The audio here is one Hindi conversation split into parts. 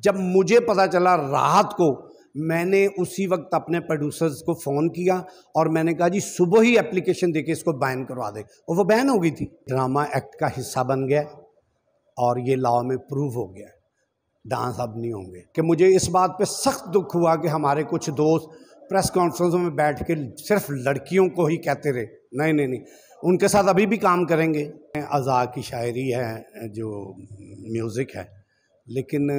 जब मुझे पता चला राहत को, मैंने उसी वक्त अपने प्रोड्यूसर्स को फ़ोन किया और मैंने कहा, जी, सुबह ही एप्लीकेशन देके इसको बैन करवा दे। और वो बैन हो गई थी। ड्रामा एक्ट का हिस्सा बन गया और ये लॉ में प्रूव हो गया। डांस अब नहीं होंगे। कि मुझे इस बात पे सख्त दुख हुआ कि हमारे कुछ दोस्त प्रेस कॉन्फ्रेंसों में बैठ के सिर्फ़ लड़कियों को ही कहते रहे। नहीं नहीं नहीं। उनके साथ अभी भी काम करेंगे। अज़ा की शायरी है, जो म्यूज़िक है। लेकिन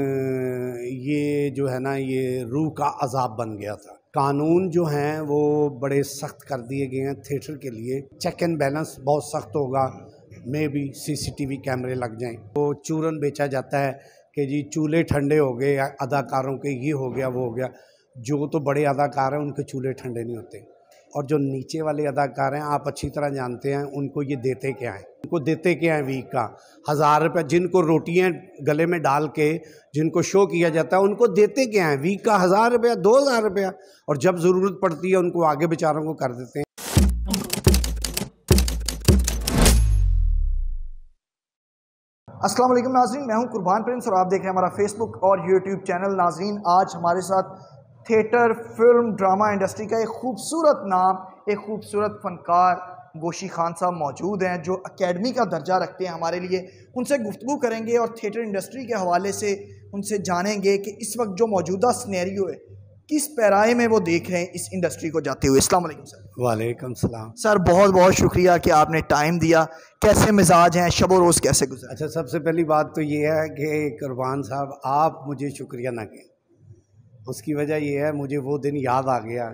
ये जो है ना, ये रूह का अजाब बन गया था। कानून जो हैं, वो बड़े सख्त कर दिए गए हैं थिएटर के लिए। चेक एंड बैलेंस बहुत सख्त होगा। मे भी सीसीटीवी कैमरे लग जाएँ। तो चूरन बेचा जाता है कि जी, चूल्हे ठंडे हो गए अदाकारों के ये हो गया, वो हो गया। जो तो बड़े अदाकार हैं, उनके चूल्हे ठंडे नहीं होते। और जो नीचे वाले अदाकार हैं, आप अच्छी तरह जानते हैं, उनको ये देते क्या हैं? उनको देते क्या हैं वीक का? हज़ार रुपये जिनको रोटियाँ गले में डाल के जिनको शो किया जाता है, उनको देते क्या हैं? वीक का हज़ार रुपया, दो हज़ार रुपया। और जब ज़रूरत पड़ती है, उनको आगे बेचारों को कर देते हैं। वालेकुम नाजरीन, मैं हूँ कुर्बान प्रिंस और आप देख रहे हैं हमारा फेसबुक और यूट्यूब चैनल। नाजरीन, आज हमारे साथ थिएटर फ़िल्म ड्रामा इंडस्ट्री का एक खूबसूरत नाम एक खूबसूरत फनकार गोशी खान साहब मौजूद हैं जो अकेडमी का दर्जा रखते हैं हमारे लिए। उनसे गुफ्तु करेंगे और थिएटर इंडस्ट्री के हवाले से उनसे जानेंगे कि इस वक्त जो मौजूदा स्नैरियो है किस पैराए में वो देख रहे हैं इस इंडस्ट्री को जाते हुए। अस्सलाम वालेकुम सर। वालेकुम सलाम। सर बहुत बहुत शुक्रिया कि आपने टाइम दिया। कैसे मिजाज हैं? शब रोज़ कैसे गुजर? अच्छा सबसे पहली बात तो ये है कि कुरबान साहब आप मुझे शुक्रिया ना कहें। उसकी वजह यह है मुझे वो दिन याद आ गया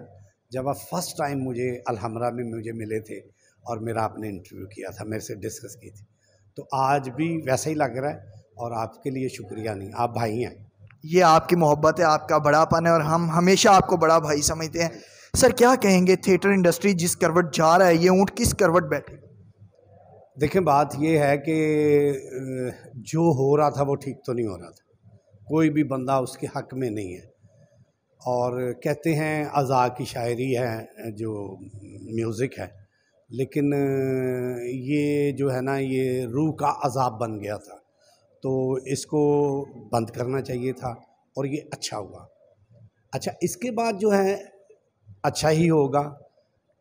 जब आप फ़र्स्ट टाइम मुझे अलहमरा में मुझे मिले थे और मेरा आपने इंटरव्यू किया था मेरे से डिस्कस की थी। तो आज भी वैसा ही लग रहा है और आपके लिए शुक्रिया नहीं आप भाई हैं। ये आपकी मोहब्बत है आपका बड़ापन है और हम हमेशा आपको बड़ा भाई समझते हैं। सर क्या कहेंगे थिएटर इंडस्ट्री जिस करवट जा रहा है ये ऊँट किस करवट बैठे? देखें बात ये है कि जो हो रहा था वो ठीक तो नहीं हो रहा था। कोई भी बंदा उसके हक में नहीं है। और कहते हैं अज़ा की शायरी है, जो म्यूज़िक है। लेकिन, ये जो है ना, ये रूह का अजाब बन गया था। तो इसको बंद करना चाहिए था और ये अच्छा हुआ। अच्छा इसके बाद जो है अच्छा ही होगा।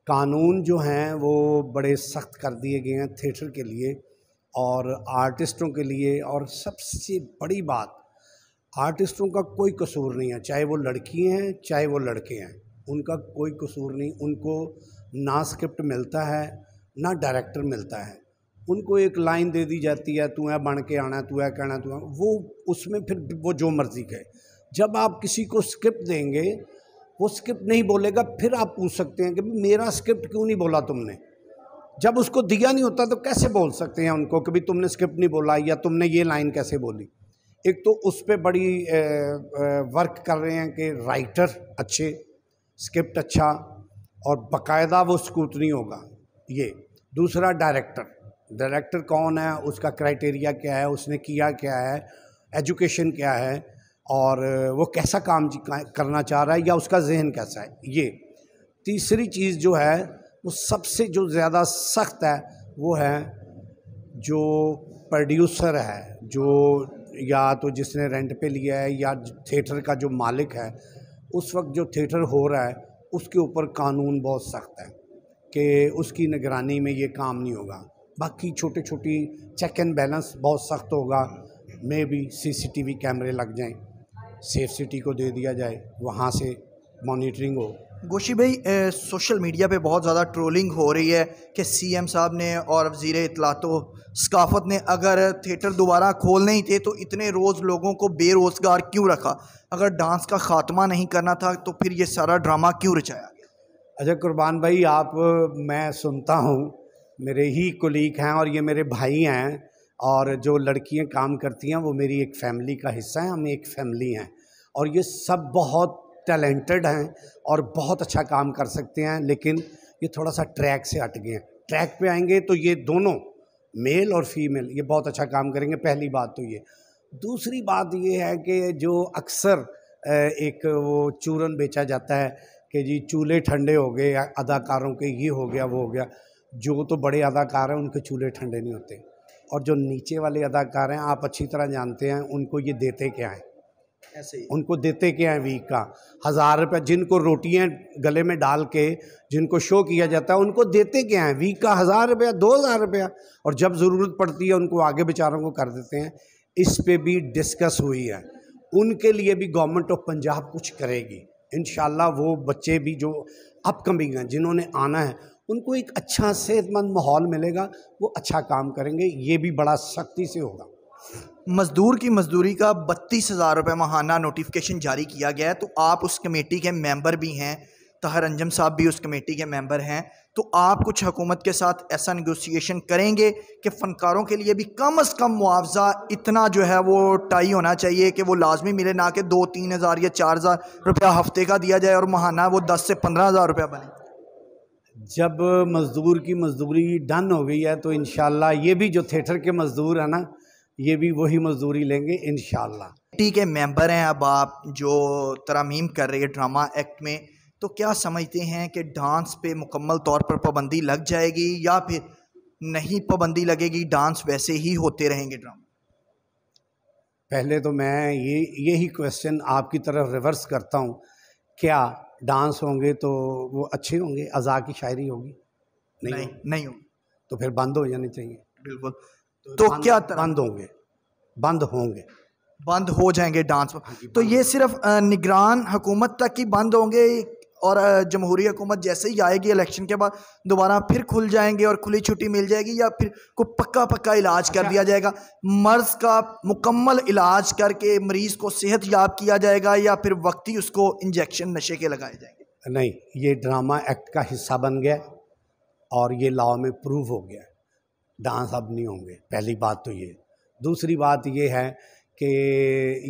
कानून जो हैं, वो बड़े सख्त कर दिए गए हैं थिएटर के लिए और आर्टिस्टों के लिए। और सबसे बड़ी बात आर्टिस्टों का कोई कसूर नहीं है, चाहे वो लड़की हैं, चाहे वो लड़के हैं, उनका कोई कसूर नहीं, उनको ना स्क्रिप्ट मिलता है, ना डायरेक्टर मिलता है। उनको एक लाइन दे दी जाती है, तू है बन के आना, तू है कहना, तू है वो उसमें फिर वो जो मर्ज़ी कहे। जब आप किसी को स्क्रिप्ट देंगे, वो स्क्रिप्ट नहीं बोलेगा, फिर आप पूछ सकते हैं कि मेरा स्क्रिप्ट क्यों नहीं बोला तुमने? जब उसको दिया नहीं होता तो कैसे बोल सकते हैं उनको कि, भाई, तुमने स्क्रिप्ट नहीं बोला या तुमने ये लाइन कैसे बोली? एक तो उस पर बड़ी वर्क कर रहे हैं कि राइटर अच्छे स्क्रिप्ट अच्छा और बाकायदा वो स्कूतनी होगा, ये। दूसरा डायरेक्टर डायरेक्टर कौन है, उसका क्राइटेरिया क्या है, उसने किया क्या है एजुकेशन क्या है और वो कैसा काम करना चाह रहा है या उसका जहन कैसा है, ये। तीसरी चीज़ जो है, वो सबसे जो ज़्यादा सख्त है, वो है जो प्रोड्यूसर है, जो या तो जिसने रेंट पे लिया है या थिएटर का जो मालिक है, उस वक्त जो थिएटर हो रहा है, उसके ऊपर कानून बहुत सख्त है कि उसकी निगरानी में ये काम नहीं होगा। बाकी छोटे छोटी चेक एंड बैलेंस बहुत सख्त होगा। मे भी सीसीटीवी कैमरे लग जाएँ सेफ़ सिटी को दे दिया जाए, वहाँ से मॉनिटरिंग हो। गोशी भाई सोशल मीडिया पे बहुत ज़्यादा ट्रोलिंग हो रही है कि सीएम साहब ने और वज़ीर इतलातो, सकाफत ने अगर थिएटर दोबारा खोलने ही थे तो इतने रोज़ लोगों को बेरोज़गार क्यों रखा? अगर डांस का ख़ात्मा नहीं करना था तो फिर ये सारा ड्रामा क्यों रचाया? अच्छा कुर्बान भाई, आप, मैं सुनता हूँ, मेरे ही कुलीग हैं और ये मेरे भाई हैं और जो लड़कियाँ काम करती हैं वो मेरी एक फैमिली का हिस्सा हैं, हम एक फैमिली हैं और ये सब बहुत टैलेंटेड हैं और बहुत अच्छा काम कर सकते हैं, लेकिन ये थोड़ा सा ट्रैक से हट गए हैं। ट्रैक पे आएँगे तो ये दोनों, मेल और फीमेल, ये बहुत अच्छा काम करेंगे, पहली बात तो ये। दूसरी बात ये है कि जो अक्सर एक वो चूरन बेचा जाता है कि जी चूल्हे ठंडे हो गए अदाकारों के ये हो गया, वो हो गया, जो तो बड़े अदाकार हैं, उनके चूल्हे ठंडे नहीं होते। और जो नीचे वाले अदाकार हैं, आप अच्छी तरह जानते हैं, उनको ये देते क्या ही? उनको देते क्या हैं वीक का? हज़ार रुपये जिनको रोटियाँ गले में डाल के जिनको शो किया जाता है, उनको देते क्या है? वीक का हज़ार रुपया, दो हज़ार रुपया। और जब ज़रूरत पड़ती है, उनको आगे बेचारों को कर देते हैं। इस पर भी डिस्कस हुई है। उनके लिए भी गवर्नमेंट ऑफ़ पंजाब कुछ करेगी। इन वो बच्चे भी जो अपकमिंग हैं, जिन्होंने आना है, उनको एक अच्छा सेहतमंद माहौल मिलेगा, वो अच्छा काम करेंगे। ये भी बड़ा सख्ती से होगा। मज़दूर की मजदूरी का बत्तीस हज़ार रुपये माहाना नोटिफिकेशन जारी किया गया है तो आप उस कमेटी के मेंबर भी हैं, तहर अंजम साहब भी उस कमेटी के मेंबर हैं तो आप कुछ हुकूमत के साथ ऐसा नगोसिएशन करेंगे कि फ़नकारों के लिए भी कम अज़ कम मुआवजा इतना जो है वो टाई होना चाहिए कि वो लाजमी मिले, ना कि दो तीन हज़ार या चार हज़ार रुपया हफ़्ते का दिया जाए और महाना वो दस से पंद्रह हज़ार रुपया बने। जब मज़दूर की मजदूरी डन हो गई है तो इन ये भी जो थिएटर के मज़दूर हैं ना ये भी वही मजदूरी लेंगे इन टी के मेंबर हैं अब आप जो तरामीम कर रहे हैं ड्रामा एक्ट में तो क्या समझते हैं कि डांस पे मुकम्मल तौर पर पाबंदी लग जाएगी या फिर नहीं पाबंदी लगेगी डांस वैसे ही होते रहेंगे ड्रामा? पहले तो मैं ये यही क्वेश्चन आपकी तरफ़ रिवर्स करता हूँ। क्या डांस होंगे तो वो अच्छे होंगे अज़ा की शायरी होगी? नहीं नहीं, नहीं होगी। तो फिर बंद हो जानी चाहिए। बिल्कुल। तो, तो क्या बंद होंगे। बंद होंगे। बंद हो जाएँगे डांस हाँ तो ये सिर्फ़ निगरान हुकूमत तक ही बंद होंगे और जमहूरी हुकूमत जैसे ही आएगी इलेक्शन के बाद दोबारा फिर खुल जाएँगे और खुली छुट्टी मिल जाएगी या फिर को पक्का पक्का इलाज कर अच्छा। दिया जाएगा। मर्ज का मुकम्मल इलाज करके मरीज़ को सेहत याब किया जाएगा या फिर वक्ती उसको इंजेक्शन नशे के लगाए जाएँगे। नहीं ये ड्रामा एक्ट का हिस्सा बन गया और ये लॉ में प्रूव हो गया। डांस अब नहीं होंगे। पहली बात तो ये। दूसरी बात ये है कि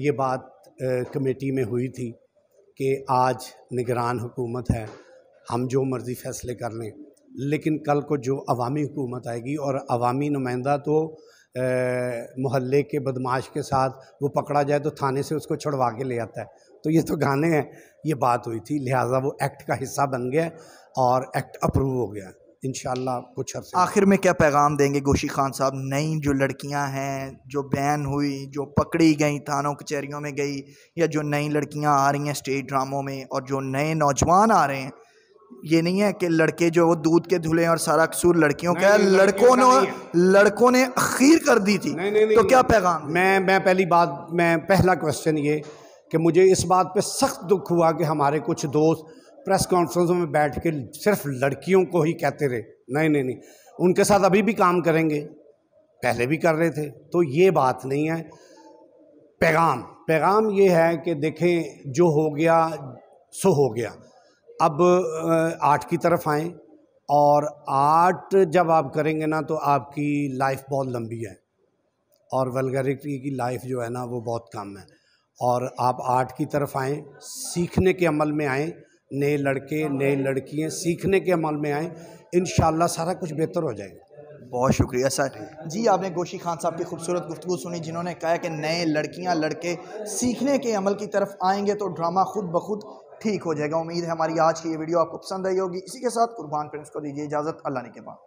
ये बात कमेटी में हुई थी कि आज निगरान हुकूमत है, हम जो मर्ज़ी फ़ैसले कर लें, लेकिन कल को जो अवामी हुकूमत आएगी और अवामी नुमाइंदा तो मोहल्ले के बदमाश के साथ वो पकड़ा जाए तो थाने से उसको छुड़वा के ले आता है। तो ये तो गाने हैं। ये बात हुई थी, लिहाजा वो एक्ट का हिस्सा बन गया और एक्ट अप्रूव हो गया। इन कुछ अर्से आखिर में क्या पैगाम देंगे गोशी खान साहब? नई जो लड़कियाँ हैं जो बैन हुई जो पकड़ी गई थानों कचहरियों में गई या जो नई लड़कियाँ आ रही हैं स्टेज ड्रामों में और जो नए नौजवान आ रहे हैं ये नहीं है कि लड़के जो वो दूध के धुले और सारा कसूर लड़कियों का है लड़कों ने लड़कों ने अखीर कर दी थी। नहीं, नहीं, तो नहीं, क्या पैगाम मैं मैं पहली बात मैं पहला क्वेश्चन ये कि मुझे इस बात पे सख्त दुख हुआ कि हमारे कुछ दोस्त प्रेस कॉन्फ्रेंसों में बैठ के सिर्फ़ लड़कियों को ही कहते रहे। नहीं नहीं नहीं। उनके साथ अभी भी काम करेंगे। पहले भी कर रहे थे। तो ये बात नहीं है। पैगाम। पैगाम ये है कि देखें, जो हो गया, सो हो गया। अब आर्ट की तरफ़ आएँ और आर्ट जब आप करेंगे ना तो आपकी लाइफ बहुत लंबी है। और वलगरिटी की लाइफ जो है ना, वो बहुत कम है। और आप आर्ट की तरफ़ आएँ, सीखने के अमल में आएँ नए लड़के, नए लड़कियाँ सीखने के अमल में आएँ इन सारा कुछ बेहतर हो जाएगा। बहुत शुक्रिया सर। जी, आपने गोशी खान साहब की खूबसूरत गुफ्तु सुनी, जिन्होंने कहा कि नए लड़कियाँ, लड़के सीखने के अमल की तरफ़ आएँगे तो ड्रामा खुद ब खुद ठीक हो जाएगा। उम्मीद है हमारी आज की ये वीडियो आपको पसंद आई होगी। इसी के साथ कुर्बान प्रिंस को दीजिए इजाज़त। अल्लाह ने के बाद।